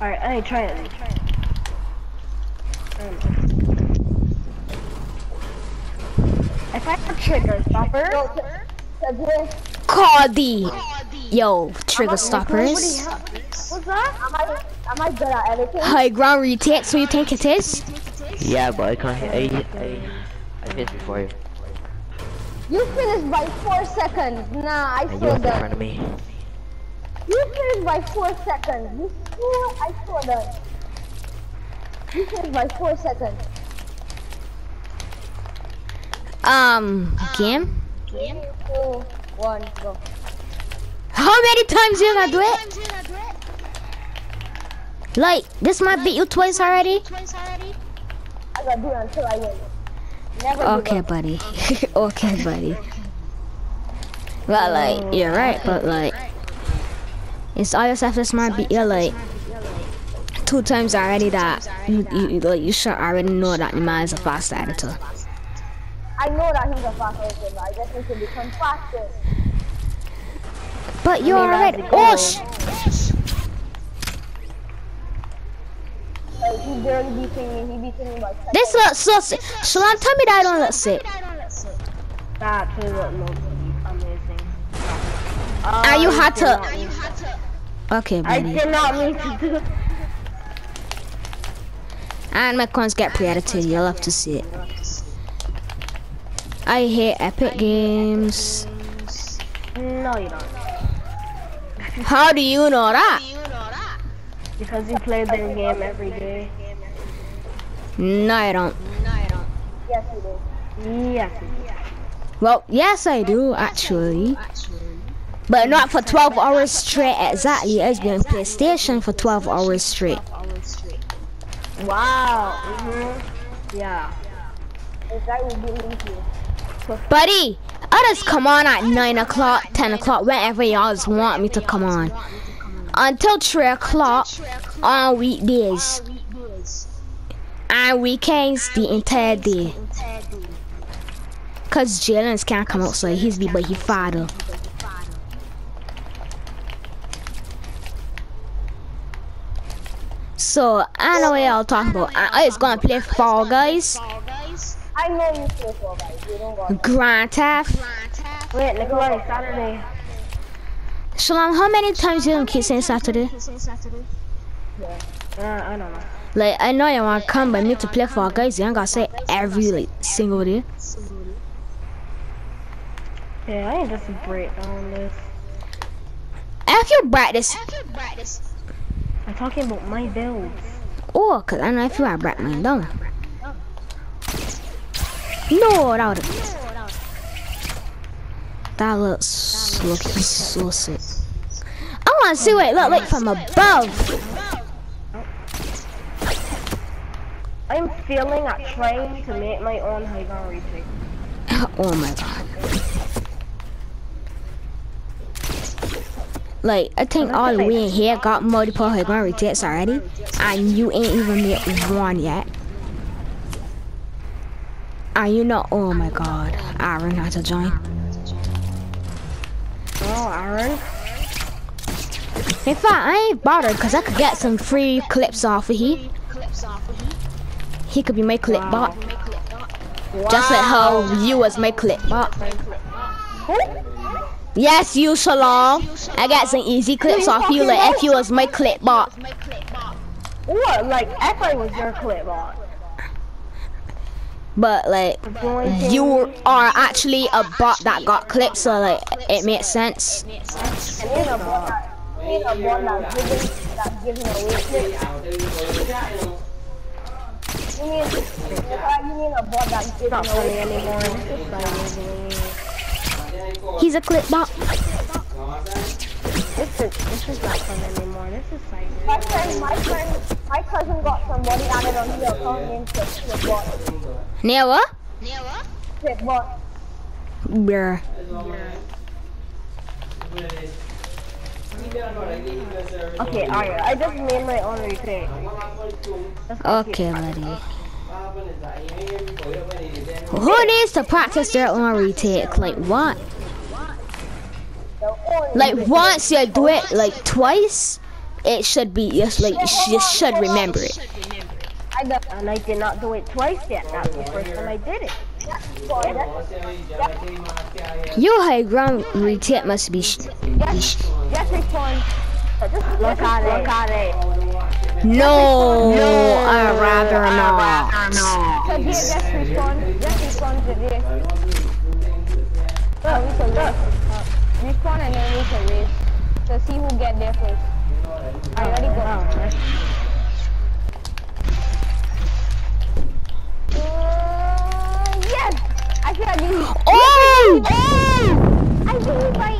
Alright, hey, try it. Let me try um, If I have trigger stopper, Cardi. Yo, trigger stoppers. what's that? Am I, am I good at editing? High ground retake, so you think it is? Yeah, but I can't hit. I, I, I finished before you. You finished by four seconds. Nah, I And you saw was in front of me. You finished by four seconds. You saw, I saw that. You finished by four seconds. Um, game? Three, two, one, go. How many times you gonna do it? Like, this might beat you twice already? I gotta do it until I win. Never Okay, buddy. okay, buddy. Well, like, you're right, but like, it's this might beat you like two times already that you, you, like, you should already know that the man is a fast editor. I know that he's a fast editor, but I just need to become faster. But you're already. Oh, sh- Like, he barely beating me. He beating me by seconds. this looks so sick. Shalom, tell me that I don't look sick. That actually looked no amazing. Ah, you had did not to. Okay, I did not mean to do And my coins get pre-edited. You'll have to see it. I hate Epic Games. No, you don't. How do you know that? Because you play their game every day. No, I don't. Yes, he do. Yes. Well, yes, I do actually. But not for 12 hours straight exactly. It's been PlayStation for 12 hours straight. Wow. hmm Yeah. This guy will believe you. Buddy, I just come on at 9 o'clock, 10 o'clock, whenever y'all just want me to come on. Until 3 o'clock on weekdays. And weekends the entire day. Cause Jalen's can't come outside, he's be but he father. So I know what y'all talking about. I I was gonna play Fall Guys, I know you play for guys. You don't go. Grand Theft. Wait, Nikolai, Saturday. Shalom, how many times you gonna keep saying Saturday? Uh, I don't know. Like I know you wanna come, but me to play Fall Guys, you ain't gotta say every like single day. Yeah, I need just break down this. If you practice, I'm talking about my builds. oh, cause I know if you are mine down. No, that would That looks looking so sick. I wanna see what it look like from above. I'm feeling at trying to make my own high ground retake. Oh my god. Like, I think all the way in here got multiple ground retakes already, and you ain't even made one yet. And you know, oh my god, Aaron had to join. Oh, Aaron. In fact, I ain't bothered because I could get some free clips off of he. He could be my clip bot. Just like how you was my clip bot. Yes, you Shalom. I got some easy clips off you like if you was my clip bot. What? Like, I was your clip bot. But like The only thing- you are actually a bot that got clips so like it makes sense. You bot you need a bot that's giving, away clips. You need, you need a bot that's giving away anymore. This is like, He's a clip bot. this is, this is not fun anymore. This is like, My friend, my friend, my cousin got somebody added on his account named Clip Clip Bot. Near what? Clip Bot. Bruh. okay, alright. I just made my own retake. Okay, buddy. Who needs to practice their own retake? Like what? Like once you do it like twice, it should be just like you just should remember it. I got And I did not do it twice yet. That's the first time I did it. Your high ground retake must be. Yes, yes, respawn. Look at it. Look at it. no, no, I'd rather not. So here, just respawn, just respawn to this. We can race. Respawn and then we can race. So see who get there first. I already got. Uh, yes! I feel like this. Oh! I beat by.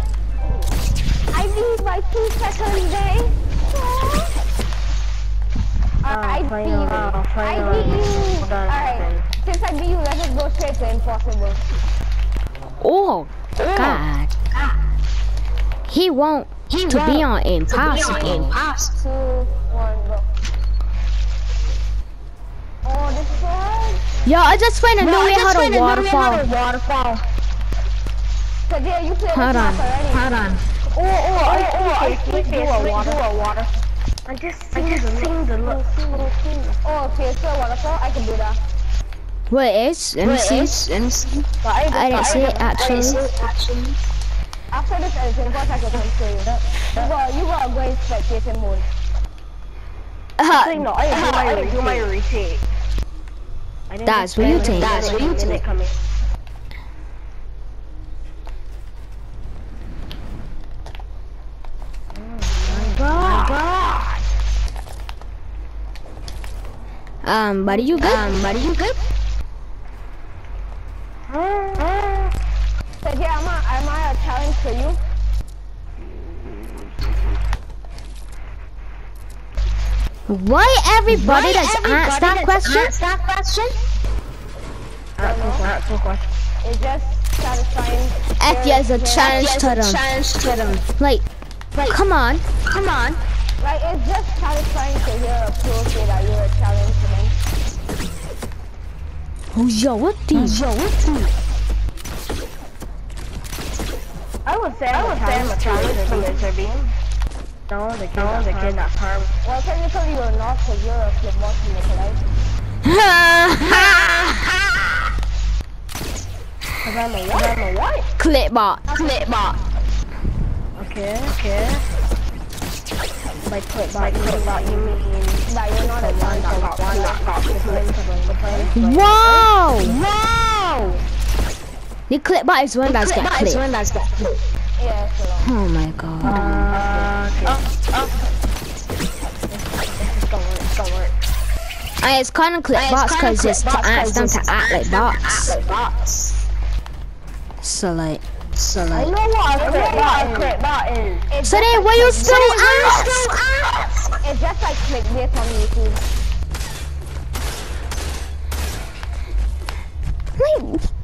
I beat by two seconds there. Oh, I beat you. I beat you. Alright. Since I beat you, let's just go straight to impossible. Oh, God. He won't He to be on impossible. Two, one, go. Oh, this is so hard. Yo, I just found a new way how to waterfall. Waterfall. So there, you played Hold on. Hold on. Oh, oh, oh, oh, oh I, oh, I see do a water. Do a water. I just seen the seen the look. Oh, okay, so waterfall, I can do that. Wait, it's let me see. But I, I didn't see it actually. After this of course I can come show you. You got, you got to go in spectating mode. Actually, Uh, no, I didn't do my, I didn't do my retake. I didn't That's what you think. That's what you think. Coming. um, buddy, you good? Um, buddy, you good? So yeah, am I, am I a challenge for you? Why everybody that's asked that question? That's the question. It's just satisfying. If there's a challenge to them. Like, come on, come on. Like, it's just satisfying to hear a pro say that you're a challenge to them. Oh, yo, what these? Yo, what I would say I would say I'm a challenge to Mr. Bean. No, the kid, no, the kid got harmed. Well, technically you're not because you're a flip boss in Nikolai. Cause I'm a what? I'm a what? Clipbot. Clipbot. Okay, okay. By clip, by clip, you mean That you're not a one that got one that got this link Wow! Wow! The clipbot is one that's got clipped. Yeah, so Oh my god. Uh, okay. This is gonna work, it's gonna work. And it's kind of clipbots because it's to ask them to act like bots. So like, so I know what a clip bot is. clip is. It's So then like what you still ask? It's just like clickbait on YouTube.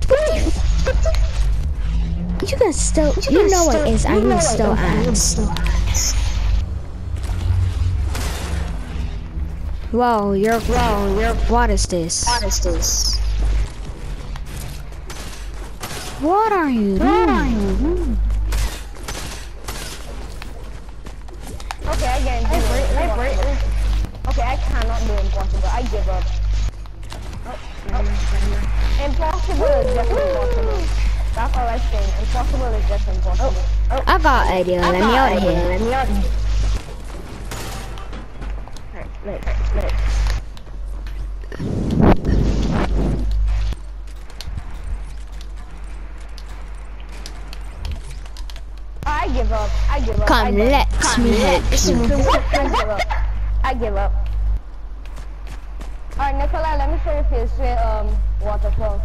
Like, you can still, you know what it is, and you still ask. Whoa, you're, whoa, you're, what is this? What is this? What are you doing? Okay, I get it. Okay, I cannot do impossible. I give up. Impossible is just impossible. That's all I'm saying. Impossible is just impossible. I got an idea, let me out of here. Let me out. Alright, next, next. I give up. I give up. I Come, up. let me help you. I give up. I give up. Alright, Nikolai, let me show you you um waterfall.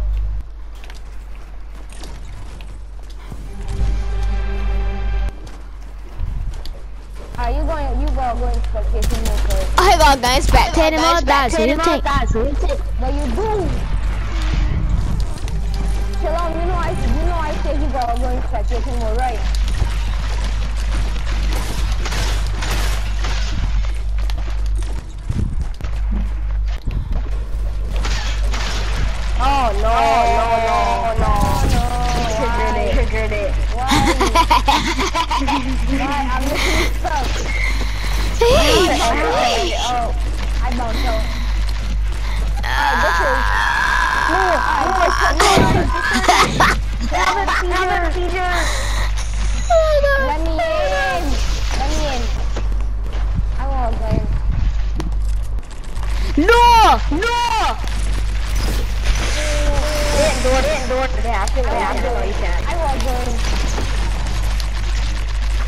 Are you going? You go go in spectating mode first. I got guys spectating mode, that's what you think. But you do. Chill out. You know I. You know I say you go go in spectating mode, right? Oh no, no, no, no. No. Triggered it, triggered it. Why? I'm looking stuck. Hey, oh, I don't know. Alright, this is. No, alright, this is. Let me in. Let me in. I won't go in. No! No! Didn't do it, didn't do it. Yeah, I feel like I feel like you can. I won't go in.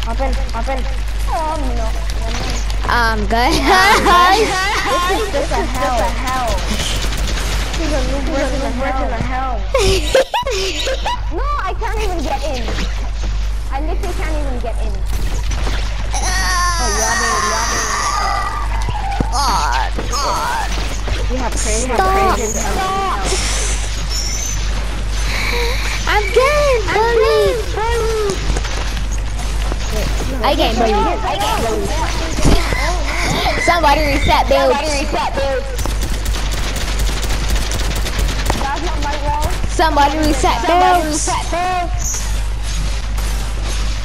Hop in, hop in. Oh no. I'm good. This is just a hell. Just a hell. This is a new version of version of hell. No, I can't even get in. I literally can't even get in. You have crazy, you have crazy. Stop. Getting bullied. I get bullied. I can't Somebody reset. That's not my role. Somebody reset builds.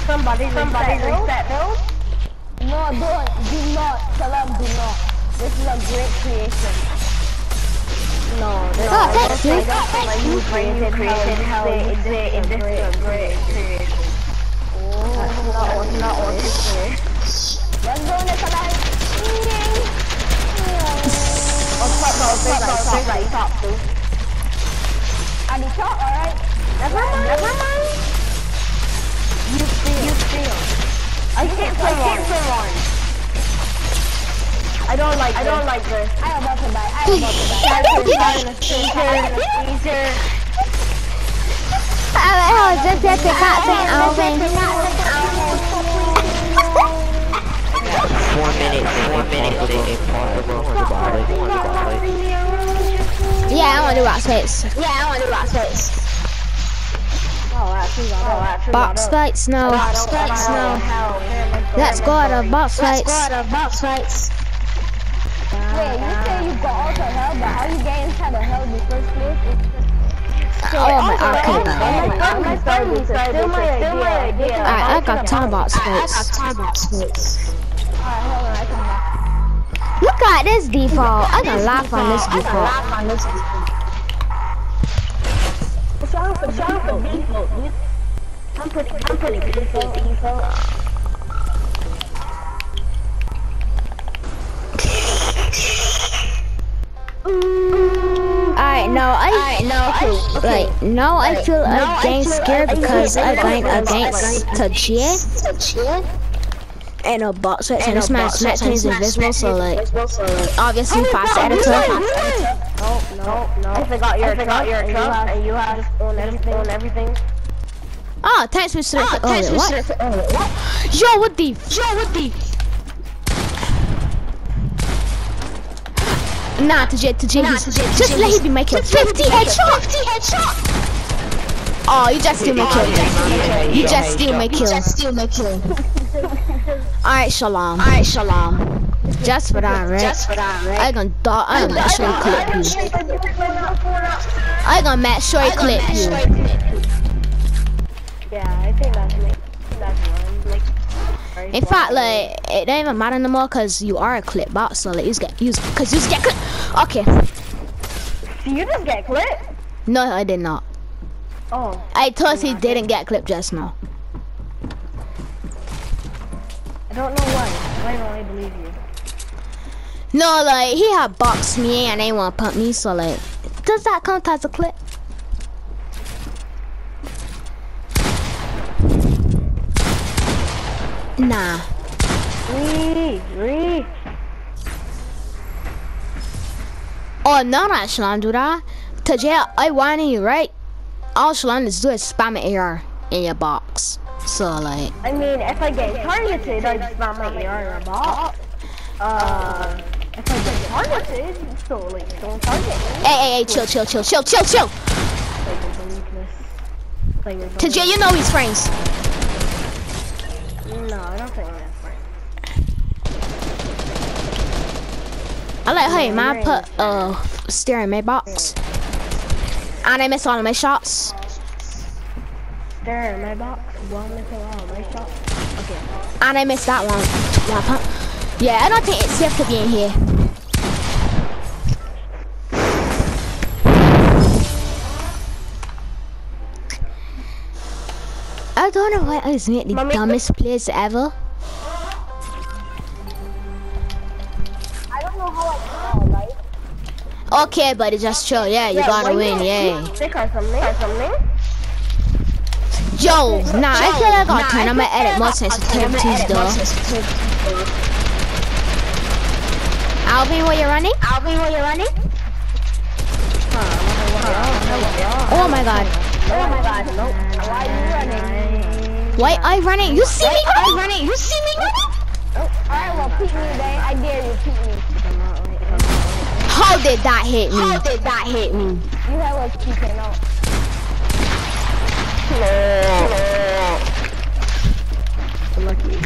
Somebody, somebody reset those. No, don't. Do not. Tell them do not. This is a great creation. No, Oh, I dude. don't feel like you created, created hell. You say it, this is a great creation. That's not what, not what you say. Let's go, Nikolai. Oh, stop, no, stop, no, stop, like, stop, dude. Are they shot? Alright. Never mind, never mind. You feel, you feel. I can't play one. I don't like I don't like this. I'm about to die. I'm about to die. Having a seizure, seizure. Oh, just at the cutscene open. Four minutes, four minutes, impossible. Yeah, I want to do box fights. Yeah, I want to do oh, oh, box fights. Oh, actually, oh, Box fights, no. Box fights, no. Let's go to box fights. Let's go to box fights. Wait, you say you got out of hell, but how you get inside the hell in the first place? Oh my arcade. Oh my friend started Still my idea. Alright, I got ton of box fights. Alright, hold on, I come back. Look at this default. I can laugh on this default. What's wrong with what's wrong with default. I'm pretty, I'm pretty default, default. Alright, no, I no, like no, I feel against scared because I went against Tajir and a box fight, and this man smack is invisible, so like obviously oh fast editor. No, no, no. I forgot your truck, your truck, and you have just own everything, own everything. Ah, ah, oh, thanks for oh, oh, wait, what? Yo, what the? Yo, what the? Nah, Tajir, Tajir, he's just let him be my oh, kill. 50 headshot! 50 headshot! Oh, you just steal my kill. You just steal my kill. Just steal my kill. Alright, Shalom. Alright, Shalom. Just for that, right? Just for that, right? I gonna dot. I gonna make sure you clip you. I gonna make sure you clip you. In fact, like it don't even matter no more because you are a clip bot, so like you just get you because you just get clip. Okay, Do you just get clipped? no, I did not. Oh. I totally didn't get clipped just now. I don't know why. Why don't I believe you? No, like he had boxed me and they want to pump me, so like does that count as a clip? Nah. Three, three. Oh no, not Shalom, do that. Tajay, I want you right. All Shalom is do is spam an AR in your box. So like, I mean, if I get targeted, I just not my AR or bot. Uh, if I get targeted, so like, don't target me. hey, hey, hey, chill, chill, chill, chill, chill, chill. Like, I believe this. Like, I believe- Tajay, you know he's friends. I don't think that's right. I like, hey, man, put uh steer in my box. And I miss all of my shots. There, my box. One missing all my shot. Okay. And I missed that one. Yeah. Yeah, I don't think it's safe to be in here. I don't know why I was made the Mommy- dumbest place ever. I don't know how I feel, right? Okay, buddy, just chill. Yeah, you Yeah, gotta win. not? Yeah. Think or something, or something. Yo, nah, I feel like I'll turn on my edit more sensitivities though. Alvin, where you're running? Alvin, where you're running? Oh my god. Oh my god, nope. Why are you running? Why I running? You see me running? Oh. running? You see me running? Alright, well, peek me, babe. I dare you, peek me. How did that hit me? How did that hit me? You have us peeking out. Lucky.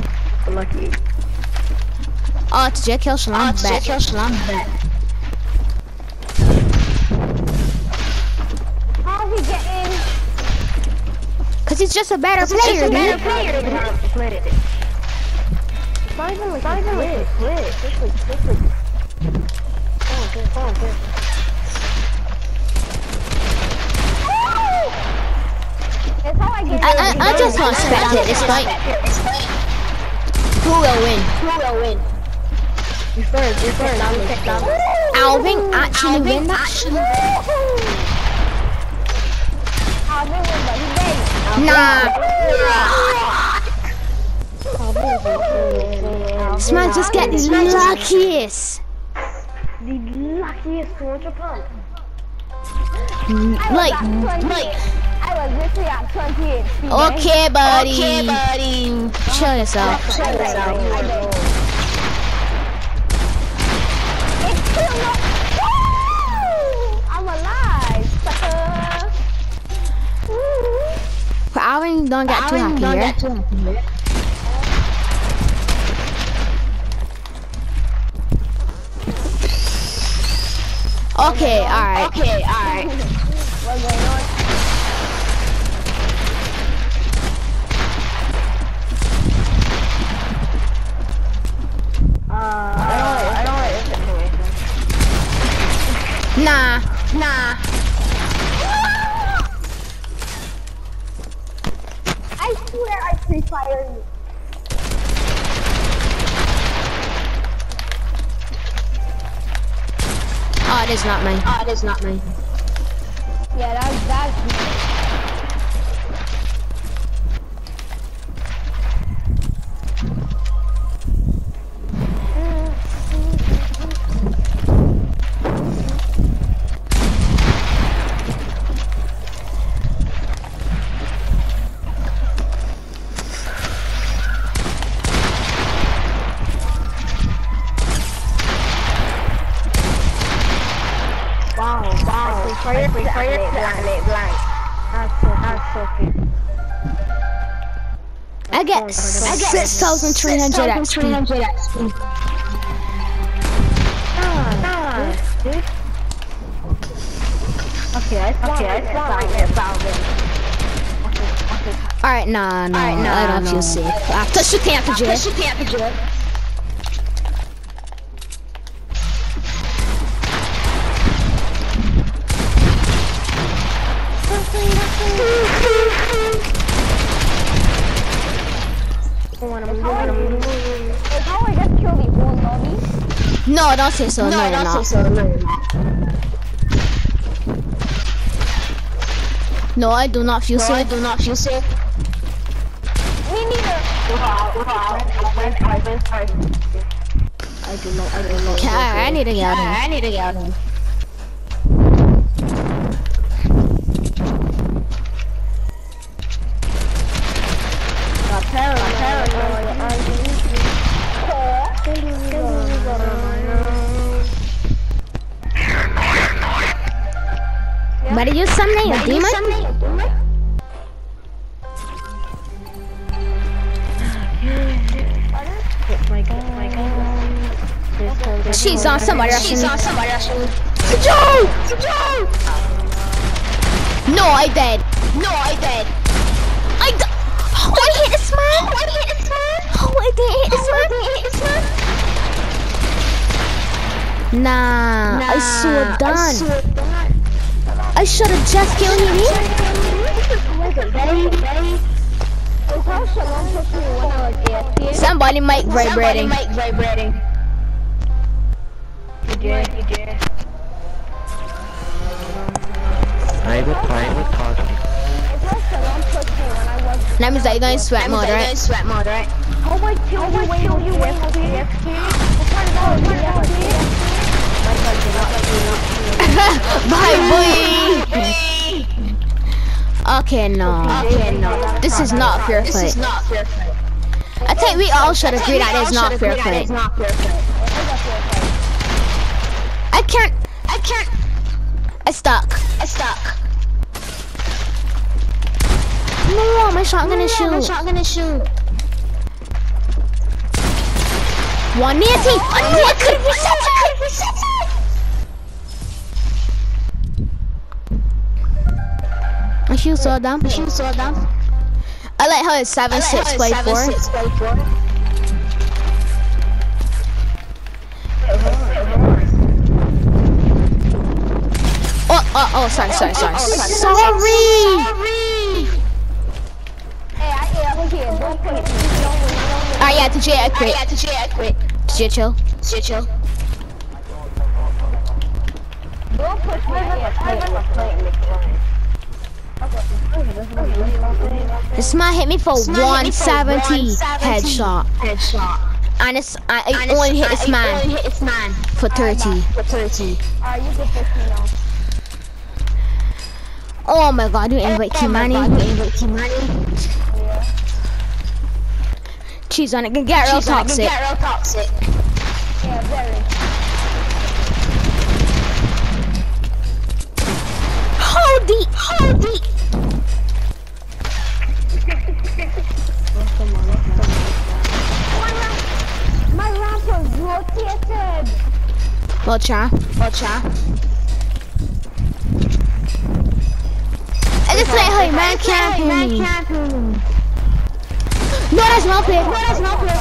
Lucky. Oh, it's J Kill Shalom oh, back. Kill Shalom back. How's he's just a better player, dude. Split it. It's like it's not even like a split. It's just like, just like. Oh, good, oh, good. That's how I get I, I, I just want to spectate this fight. Who will win? Who will win? You first, you first. I'm gonna check. Alvin actually win that? I'll be with but he dead. Nah. This man just get the luckiest. The luckiest 200 pounds. Like, like, I was literally at 20 HP. okay, buddy. Okay, buddy. Chill yourself. Chill yourself. But Alvin don't get too happy here. Okay, alright. Okay, alright. What's going on? Uh, I don't, I don't like this. Nah, nah. I swear I free fire you. Oh, it is not mine. Oh, it is not mine. Yeah, that's that's. 6,300 XP. Ah, dude. Okay, I spawned okay, I near Falcon. Alright, nah, nah, I don't feel safe. After she can't for She lobby? No, don't say so. No, no, no. so. No, No, I do not feel safe. I do not feel safe. Me neither. I do not, I do not. Okay, I need to get out of here. I need to get out of here. She's on somebody else. She's on somebody else. Joe! Joe! No, I dead. No, I dead. I d- Oh, I hit this man. Oh, I hit this man. Oh, I didn't hit oh, this man. Nah, I saw done. I should have just killed him. It's how Shalom pushed me when I was Somebody mic vibrating. Vibrating. You did, you did. I was trying to talk. It's how Shalom me when That means that you're going to sweat mode, right? sweat mode, right? How much kill you when you you went to AFK? My God, you're not Bye, boy. Okay, no. Okay, no. This is not a fair This is not fair fight. I think we all should agree that it's not fair fight. It's not fair fight. What is a fair fight? I can't. I can't. I stuck. I stuck. No, my shotgun is I'm shoot. not gonna shoot. 180. I knew I could reset it. My shoe saw down. You saw them? I like how it's 7 6 play 4. Oh, oh, oh, sorry, sorry, sorry. Oh, sorry! Hey, I am here. Don't put it. Alright, yeah, TJ, I quit. Yeah, today I quit. TJ, chill. Shit, chill. Don't push me. This man hit me for 170 headshot. Headshot. And it's, uh, I, I only hit uh, this man Only hit this man for 30. for 30. Alright, you can push me now. Oh my god, oh you invite Kimani. Invite Kimani. Cheese on it, can get real toxic. Get real toxic. Yeah, very. Hold deep, hold deep. My ramp was rotated. Well, cha. Well, cha. I just like how man me. No, that's not play. No, that's not play.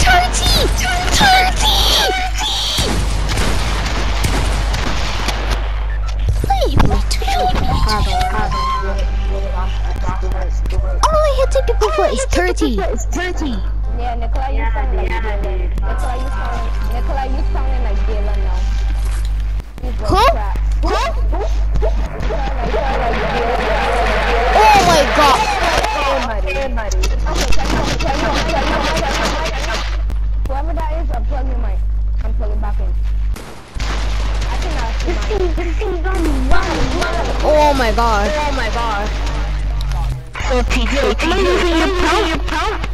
Do you? All I hit two people for is 30. It's 30. Yeah, Nicola, you sound like Galen. Nicola, you sound, Nicola, you sounding like Galen now. He's like Who? crap. You sound. Oh my god. Whoever that is, unplug your mic. I'm plugging back in. I cannot see mine. Oh my god. Oh my god. So TJ, are you using your pro?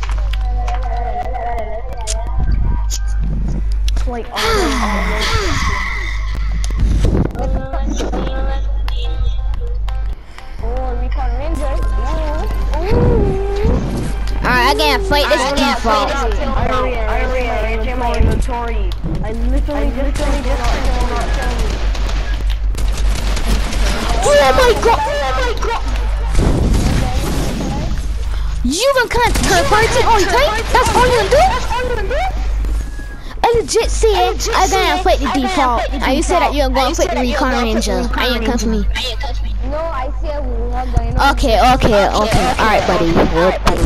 Like, oh, Oh, Recon Ranger. Ooh. Ooh. Alright, I can't fight this default. My inventory. I literally just, literally just turned on. Oh my god. Oh my god. You can't teleport on time? That's all you do? I legit said I gotta fight the default. And you said that you're gonna fight the recon ranger. And you come for me. No, I said we were going to. Okay, okay, okay. Alright, buddy. Alright, buddy.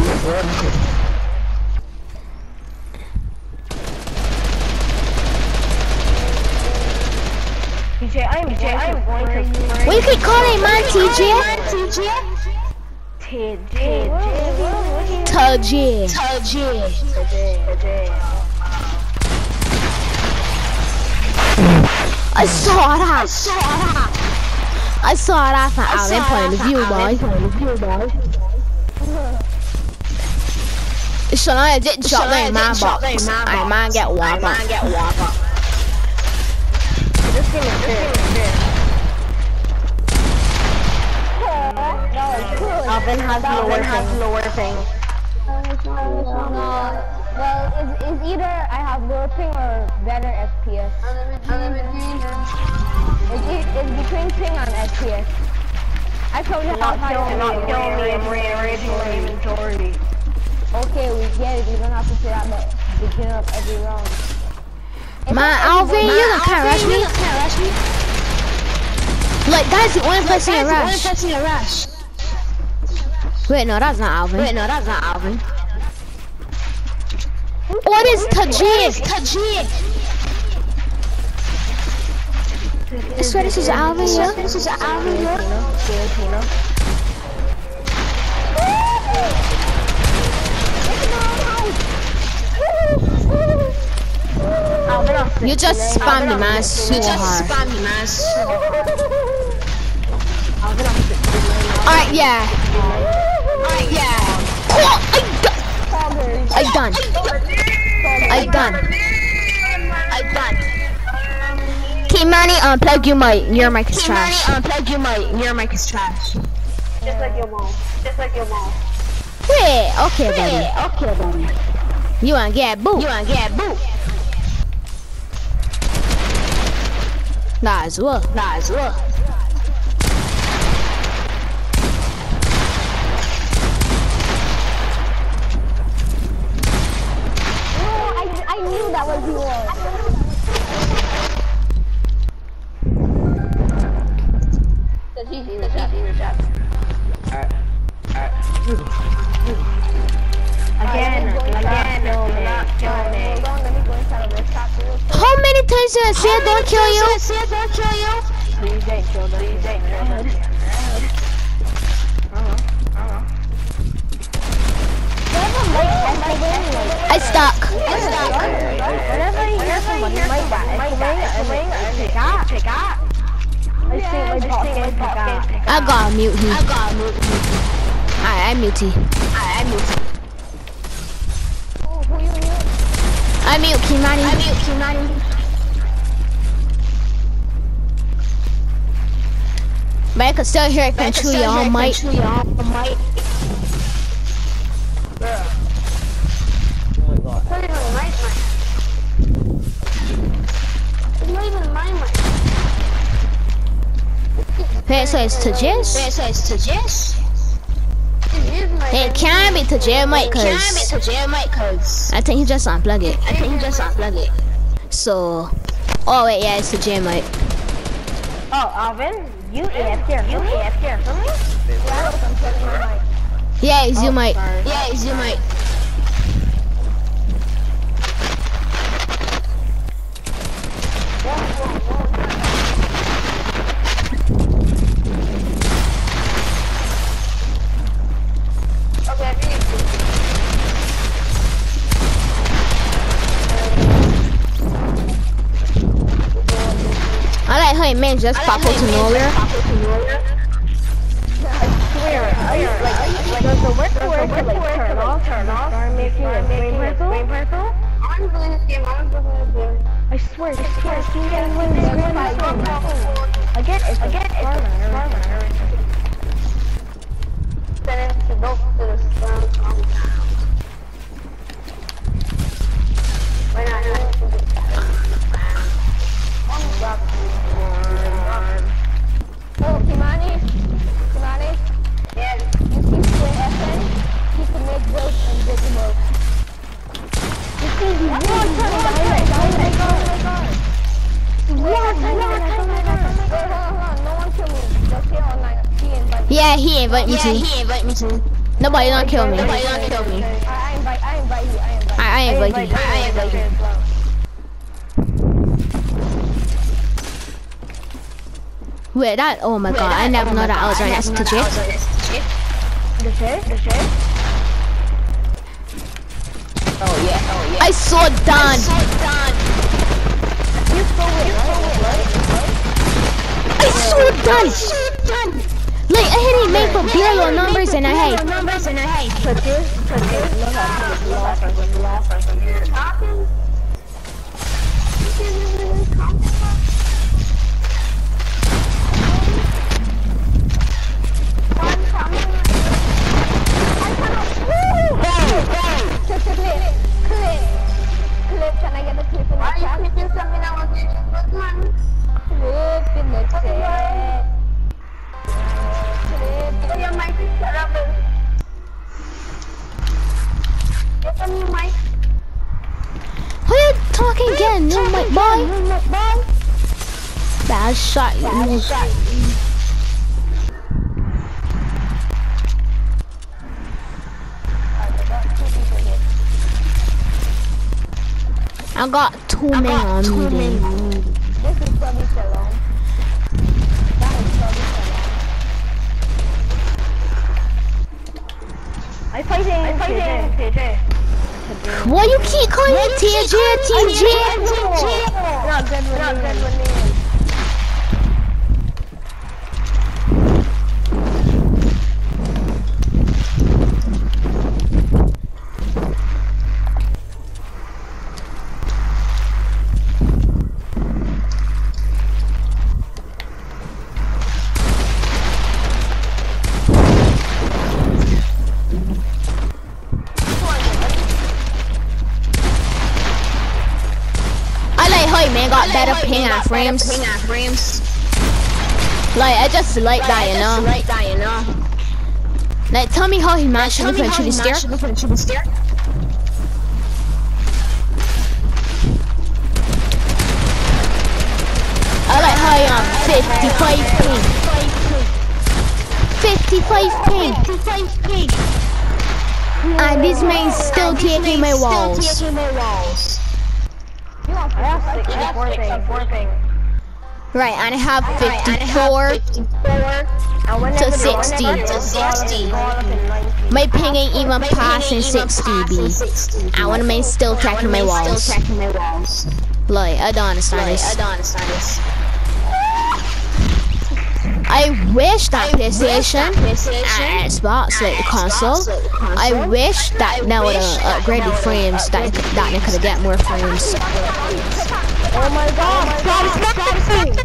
TJ, I'm TJ, I'm going to What you keep calling man, tj. Tj. TJ? TJ. TJ. I saw that. I saw that. I saw that from Alan point of view, boy. So now I did drop them in my box. I might get one box. This game is fair. Alvin has lower has lower thing. No, well, it's, it's either I have lower ping or better FPS. It's, it's between ping and FPS. I told you how Not high kill, it not is. kill me and rearrange my inventory. Okay, we get it. You don't have to say that at the beginning of every round. It's Man, not Alvin, everybody- you can't rush me. Like, that's the only person in a rush. Wait, no, that's not Alvin. Wait, no, that's not Alvin. What is Tajik? Tajik. I swear this is Alvin? This is Alvin? Filipino. You just spammed the man so hard. Alvin on Alright, yeah. Alright, yeah. I done. I done. I done. Kimani, unplug your mic. Your mic is trash. unplug your mic. Your mic is trash. Just like your mom. Just like your mom. Wait, okay, buddy. Okay, buddy. You wanna get boot? You wanna get boot? Nah, as well. Nah, as well. No, I, I knew that was yours. Again, again, no, not kill me. Hold on, let me go inside of this shop real quick. How many times did I say don't kill you? Please ain't kill them. Please ain't kill them. I stuck. Whenever you hear somebody like that, echoing, echoing, pick up, pick up. I see my talk game, pick up. I got a mute him. I got a mute him. I, I mute him. I, I mute him. Oh, who you knew? I mute Kimani. I mute Kimani. But I could still hear it control y'all mic. Wait, so it's to Jess? Wait, so it's to Jess? It can be to J mic cause I think he just unplugged it. I think he just unplugged it. So, oh wait, yeah, it's to J mic. Oh, Alvin, you AFK, you AFK for me? Yeah, it's you mic. Sorry. Yeah, it's you mic. I like how it man just pop out to nowhere. Swear, are you, like, like, does the work work to, like, turn off, turn off, start making a flame purple? Flame purple? I swear, I swear, I swear, I swear, Again, it's again, it's farmer. Oh, Kimani? Kimani? Yeah. You see Sway FN? He can make builds and. You see, really. Yeah, he invite me to. he invite me to. Nobody don't kill me. Nobody don't kill me. I, invite, I invite you, I invite you. I, I invite you. I invite you. Wait, that, oh my god, I never know that I was right next to Jay. The shit, the shit. I saw done. I saw done. Like, I had it made for BLO numbers and I had. Touches, touches, look at person left. Person here. Talking. One coming. I cannot. Clip, clip, clip. Clip. Can I get the clip in the Why chat? are you keeping something I again? You my boy? Bad shot. You. I got two men on me. then. This is probably. That is probably Shalom. I'm fighting. I'm fighting. TJ. Why you keep calling me TJ, TJ? Not good with Not good with me. Better ping at frames. Like I just like that, you know. Like that, you know. Like tell me how he managed to eventually steer. I like how you on 55 ping. 55 ping. And this man's still taking my walls. You are I have six. Four things. Four things. Right, and I have 54. And whenever To they- 60. To go up and- go up and 90. My ping ain't even passing 60 B. And one of my still tracking my walls. Like, I don't understand this. don't understand this. I wish that PlayStation and Xbox, like the console, I wish that now with uh, upgraded frames, that that they could get more frames. Oh, oh my god. Stop spamming.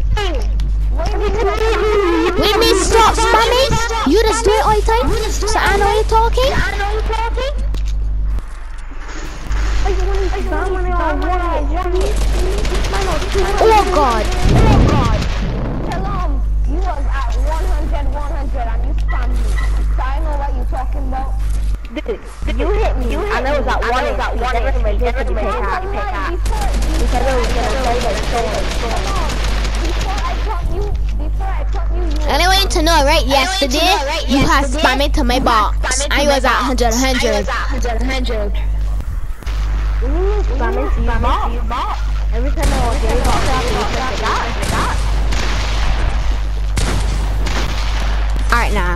Wait me stop spamming? You just do it all the time? So I know you're talking? Oh, oh god. Shalom, you was at 100, 100 and you spammed me. So I know what you're talking about. Dude, you hit me. And I was at one. I was at one. Everything went hit me. Pick out. Pick out. Because I was gonna play the Before I taught you, before I taught you, you And I want you to know, right? Yesterday, you had spammed me to my box. I was at 100, 100. Spamming to you bot. Every time I walk in, you got that. You press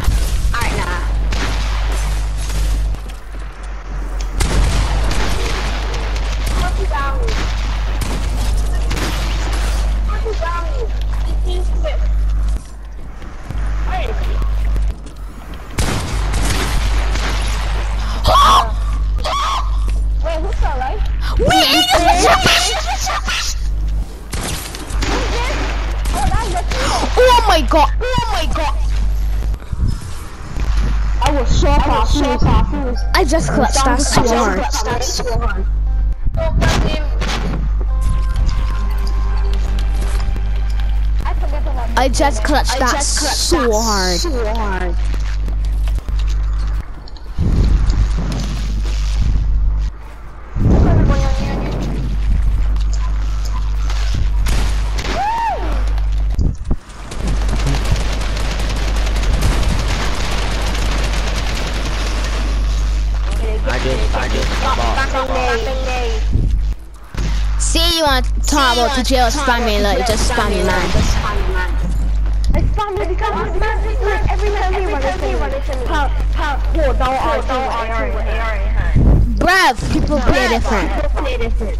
the dot. The dot. Alright, nah. Wait, who's that right? Wait, you Oh, that's the key. Oh my god. Oh my god. I was so confused. I just clutched that so hard. I I just clutched that so hard. I just, I just, bought. See you want to talk about the jail spamming, like just spamming man. I spammed it because I spammed it like every time he run into me. Pop, pop, four, dollar R, dollar R, with AR. Bruv, people play different. People play different.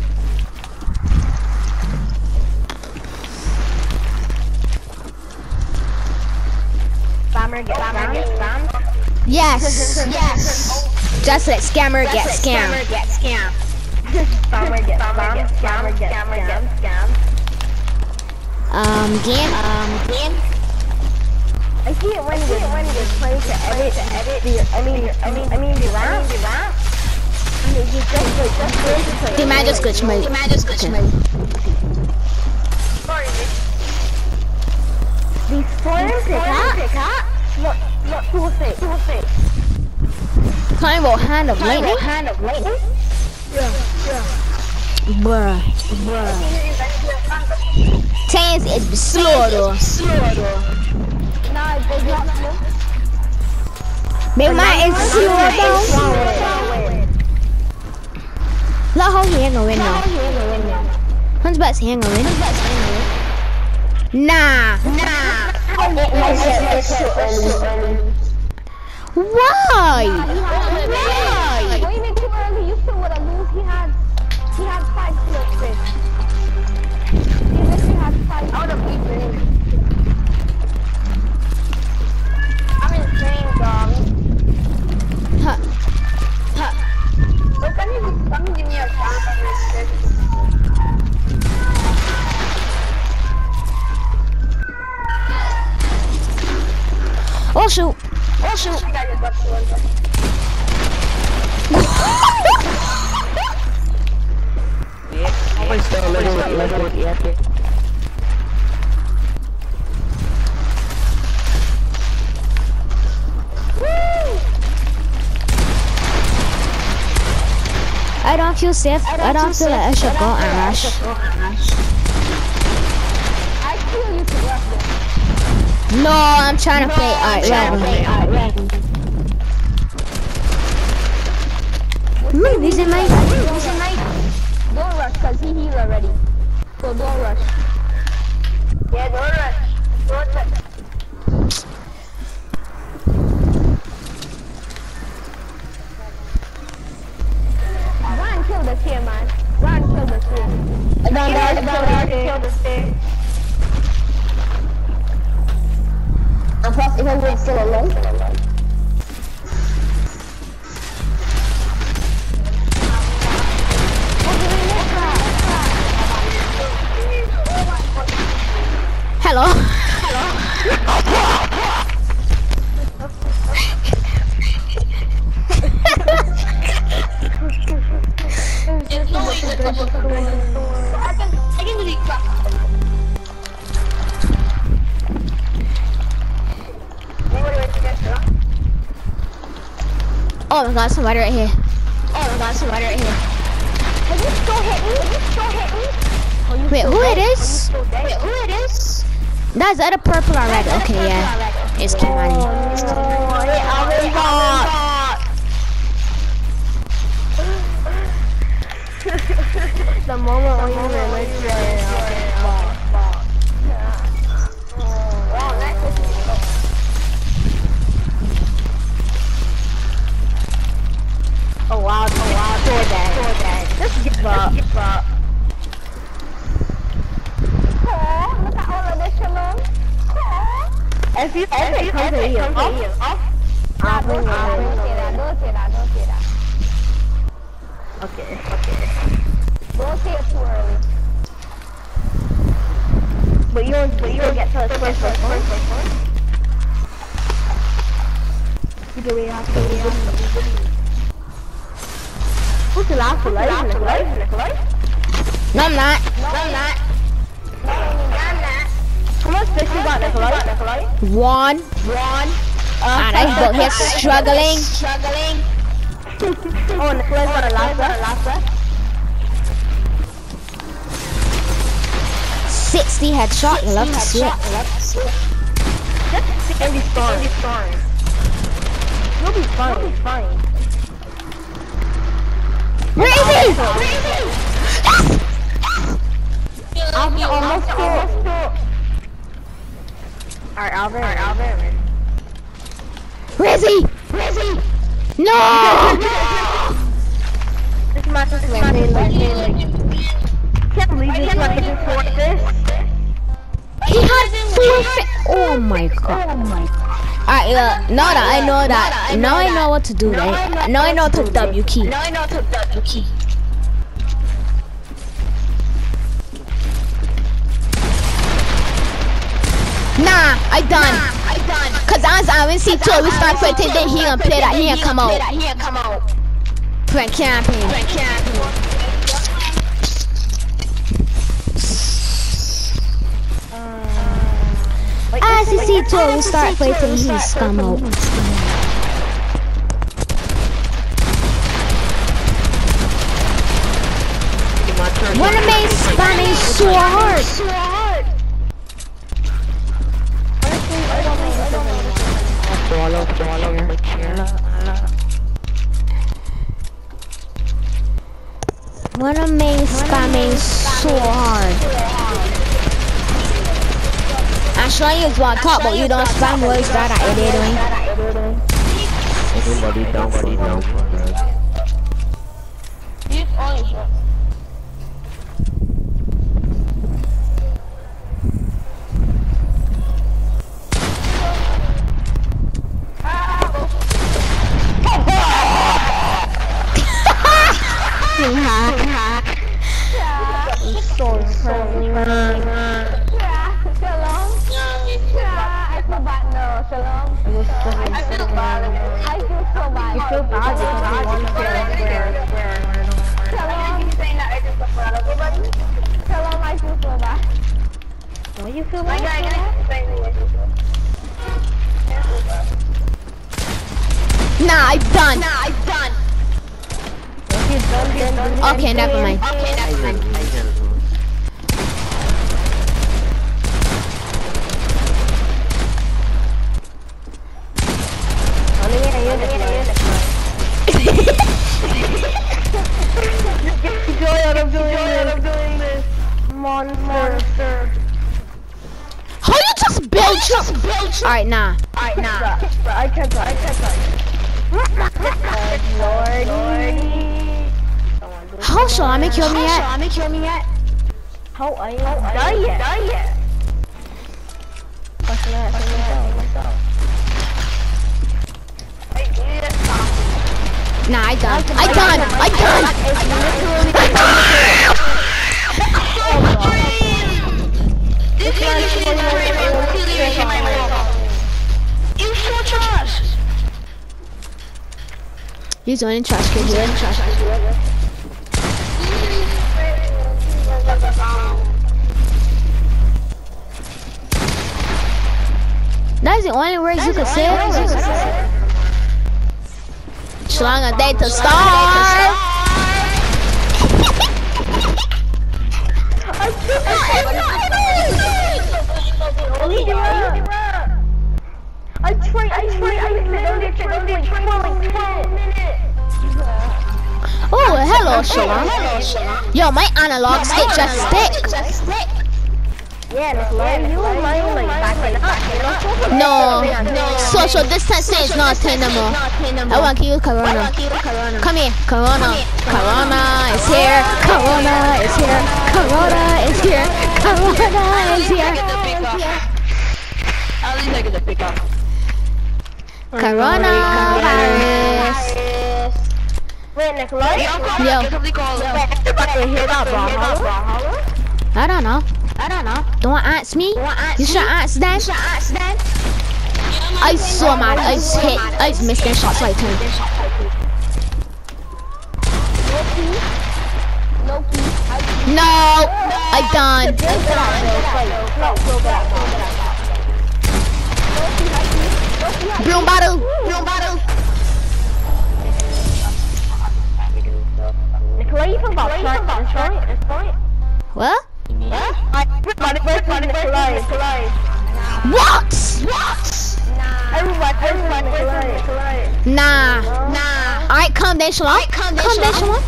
Spammer get spammer get spammed. Yes. Yes. Just let scammer get scammed. get scammed. Scammer get scammed. Scammer get scammed. Um, game. Um, game. I see it when you when you play to edit to edit the I mean I mean I mean the ramp the ramp. You just like just play to play. The man just glitch mode. The man just glitched Okay. me. Sorry. The storm pickaxe. Look look two six two six. Talking about hand of lightning. Hand of lightning. Bruh. Tails ah, is slow though. Nah, they got no. Big man is slow though. Look how he ain't gonna win now. Hunchback's he ain't gonna. Nah. Nah. Why? Why? Why even too early? You still would have lose. He had he had five kills. He literally had five out of eight minutes. I'm But can you, can you give me I got your duck one. Always still a little, little, yeah. I don't feel safe. I don't feel like I should go and rush. I feel you to rush. No, I'm trying to play art right Movies in my Don't rush, cause he healed already. So don't rush. Yeah, don't rush. Don't rush. This here, man. Run, kill this here. Down there, down kill the stick. And plus, if I'm still alone. Hello. God, somebody right here. Oh my god, somebody right here. Can you still hit me? Can you still hit me? Wait, who it is? Wait, who it is? That's either purple or red. Okay, yeah. It's Kimani. Oh, it's Kimani. Oh, the moment when you realize you're so dead. Just give up. Give up. look at all of this, Shalom. If you, if you come to you, off. Ah, don't say that, don't say that, don't say that. Okay, okay. Don't say it too early. But you don't, but you don't get to the first one. You do it you do it Who's the last one? Nikolai? Nikolai? Nikolai? No, I'm not. No, I'm not. No, I'm not. How much fish you got, Nikolai? One. One. And I got here struggling. Struggling. Oh, Nikolai's got a last one. Last one. 60 headshot. You love to see it. Storm. Andy Storm. You'll be fine. You'll be fine. He? I'll be almost full. Alright, Alvin. Alright, Alvin. Where is he? Where is he? No! This match is landing like Can't believe this match is this. He had four. Oh my god. Oh my god. Alright, uh, now that I know that, now I know what to do, right? Now I know to W key. Now I know to W key. Nah, I done. I done. Cause as I went see two, we start then he gonna play that, he gonna come out. Come out. Prank campaign. As you see two, we start fighting, he's come out. My. One of me spamming so hard. Swallow, swallow. One of me spamming so hard. I'm showing you one top, but you don't spam words that I doing. Everybody down, down. Nah, I'm done. Nah, I'm done. Okay, never mind. Okay, that's fine. Monster. How you just build just build Alright, nah. How shall I make you me How at? shall I make you me yet? How are you? Done yet? Done yet? Nah, I done. I done. I done. This is literally my oh, literally my mom. You so trash. He's doing trash kid. You're in trash. That's the only words you can say. Schlong a day to start. I tried, I tried, I like 12 minutes. Oh, hello, Shalom. Yo, my analog stick just stick. Yeah, that's like you were lying like backing up, you know? No, social distancing is not thing. I want to kill Corona. Come here, Corona. Corona is here. Corona is here. Corona is here. Corona is here. At least I get the pick up. Corona virus. Wait, Nikolai? Yo, Wait, hear bro? I don't know. I don't know. Don't ask me. You should ask them. I so mad. I just hit. I just missed their shots like him. No, I done. Bloom bottle. Bloom bottle. Nikolai, you feel about Frank, that's right, that's right. What? Everybody, everybody, Nikolai, Nikolai. What? Everybody, everybody, Nikolai, Nikolai. Nah. Nah. Alright, calm down, Shalom. Calm down, Shalom.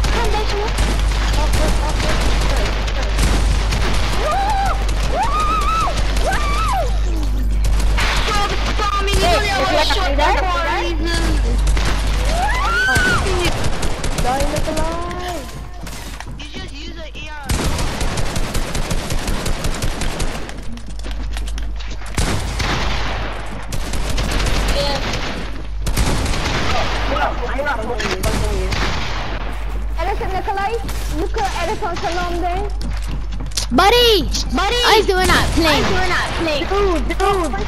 Sorry,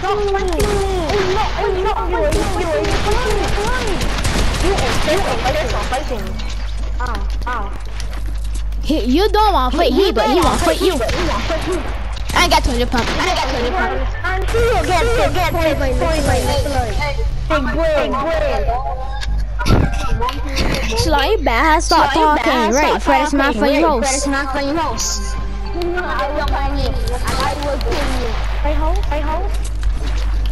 don't fucking It's not, it's not you, it's you, it's you. You are ow. He, you don't want to fight he, but he want to fight you. I ain't got 200 pump. And he get, get, get, get, by Nikolai. Big brain, big brain. Sly bad, stop talking. Right, Fred is my funny roast. Hey ho, hey ho. I will tell you. I will tell you. Let's see, play,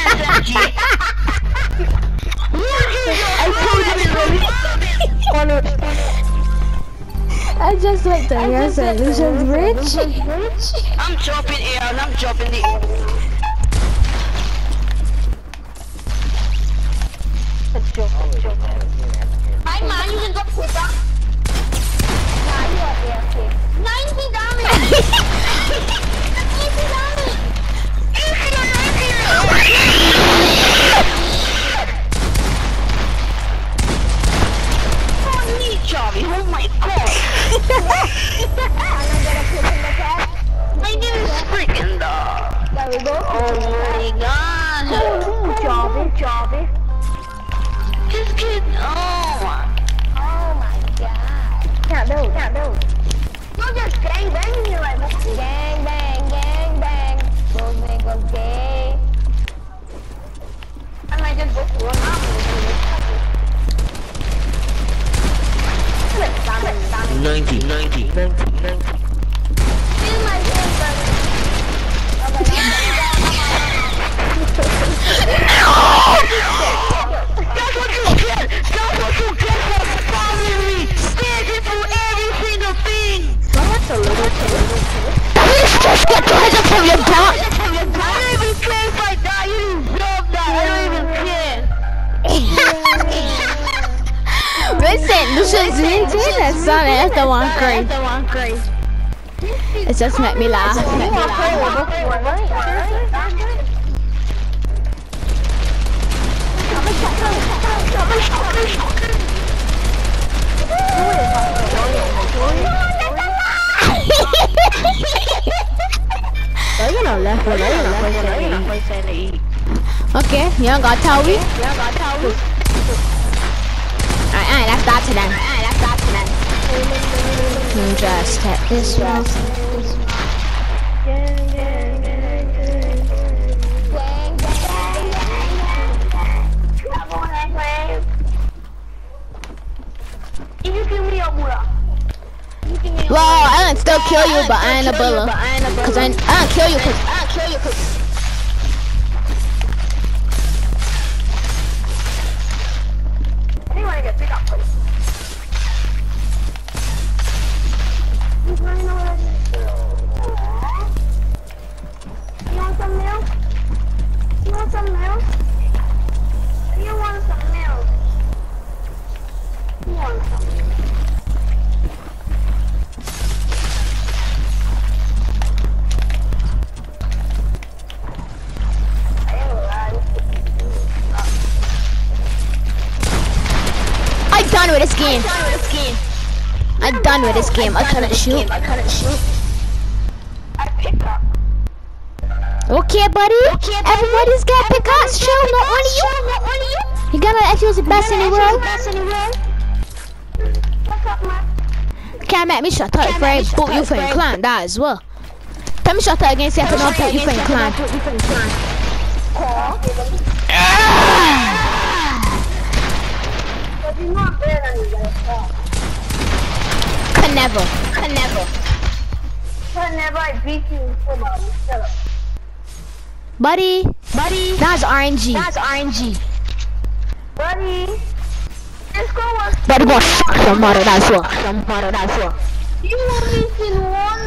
a freaking SMG. I just like the air solutions rich. I'm jumping ears. I'm jumping the air. Hi Just tap this Mura. Well, I can still kill you, but I ain't a bullet. Cause I, I don't kill you cause I'll kill you cause I'm done with this game. I couldn't shoot. I couldn't shoot. I pick up. Okay, buddy. Everybody's got pickaxe. Show not only you. You. You gotta if you're the best in the world. Best in the world. What's up, man? Can't make me shut up if I ain't boot you for your clan. That as well. Tell me shut up against if I don't boot you for your clan. But Can never. Can never. Can never I beat you in football. Shut up. Buddy. Buddy. That's RNG. That's RNG. Buddy. Let's go on. Better go suck some mother, that's what. Some mother, that's what. You are missing one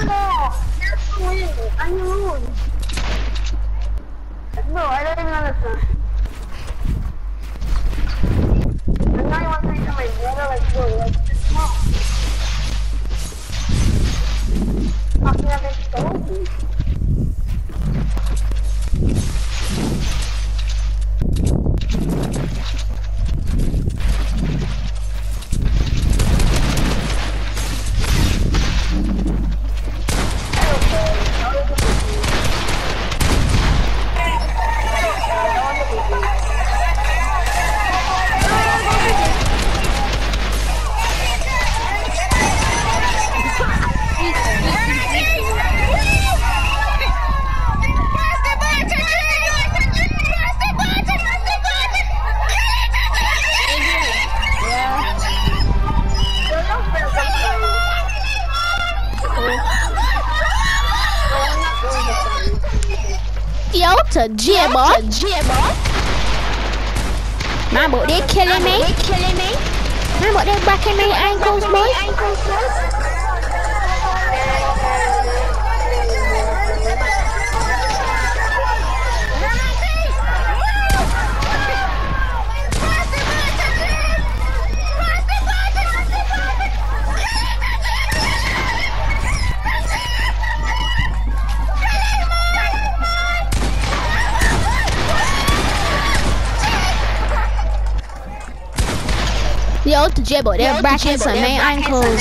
To J-Boy, they're breaking some main ankles.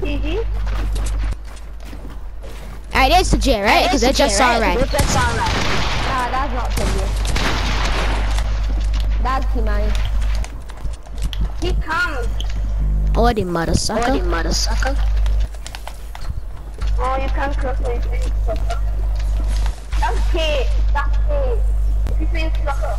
GG. Alright, that's the J, right? Because that's just alright. Nah, that's not Timmy. That's Timmy. He comes. Oh, the mother sucker. Oh, mother sucker. Oh, you can't cross face. That's K. That's K. If you say sucker.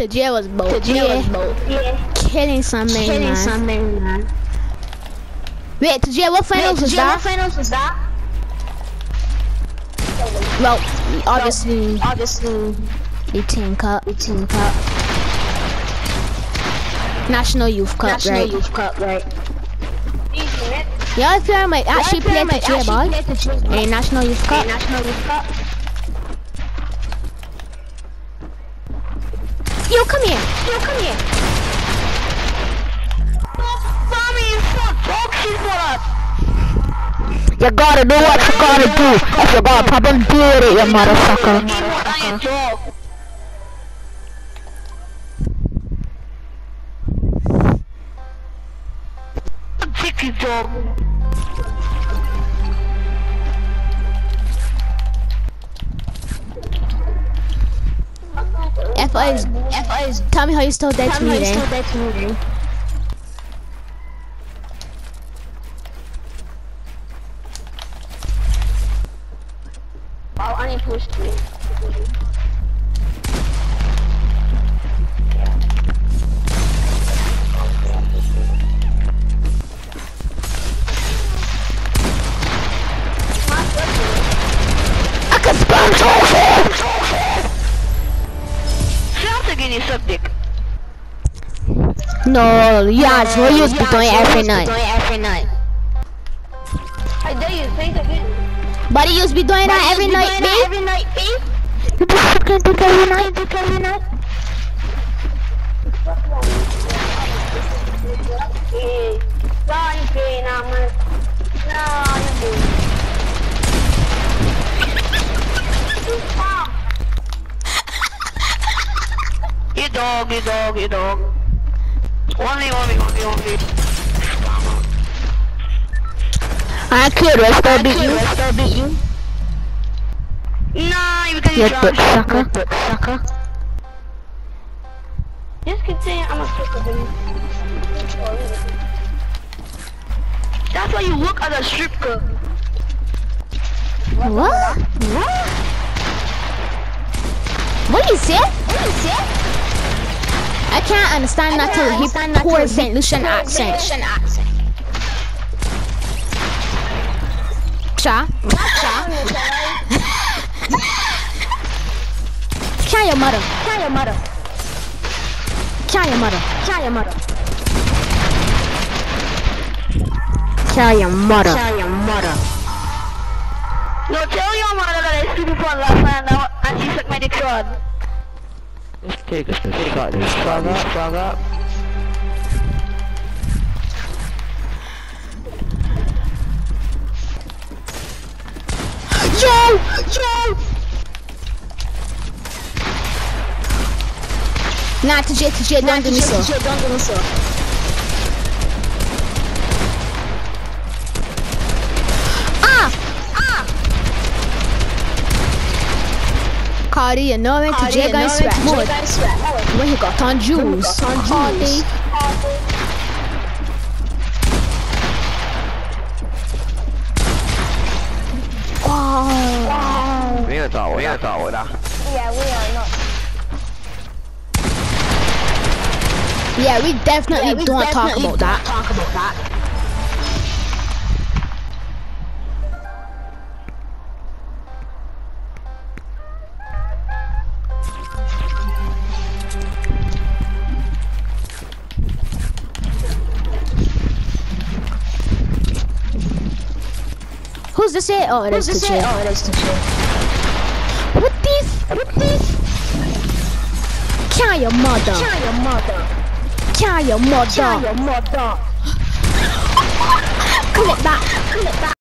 The J was both. The J was both. Yeah. Killing some main man. man. Wait, the what finals was that? finals was that? Well, obviously, Obviously, the Team Cup. the team cup. National Youth Cup, National right? Youth Cup, right? Yeah, if you might actually play the J, boy. A National Youth Cup. National Youth Cup. Yo, come here. Yo, come here. Mommy, you so toxic for us. You gotta do what you gotta do. If you got a problem, deal with it, you motherfucker. I am. Chicky dog. F is, F is, tell me how you still dead to me then. dead to me, No, yeah, so you be doing every night. I dare you, it again. But he used be doing that every night, B. Every night, B. You be fucking do every night. do Every night. Kay, naman. No, you do. You dog, you dog, you dog. Only, only, only, only. I could restore beat you. Nah, because You you butt drunk. sucker. Sucker. Just continue. I'm a stripper. That's why you look at a strip club. What? What? What you say? What you say? I can't understand that till he poor St. Lucian accent. Cha? Cha? Kill your mother. Kill your mother. Kill your mother. Kill your mother. Kill your mother. Kill your mother. No, tell your mother that I stupid for last night now, and she sucked my dick rod. Let's take us to shot this frog up, frog up. Yo! Yo! Nah, TJ, TJ, don't do me so. Don't Cardi, you know when TJ going sweat mode. When he got on juice. Cardi. Wow. 没有找我，没有找我的。 Yeah, we are not. Yeah, we definitely we don't talk definitely about that. Talk about that. Here? Oh, it is Who's this TJ. it? Oh, it is TJ. What this? What this? Kill your mother. Kill your mother. Kill your mother. Kill your mother. Click that. Click that.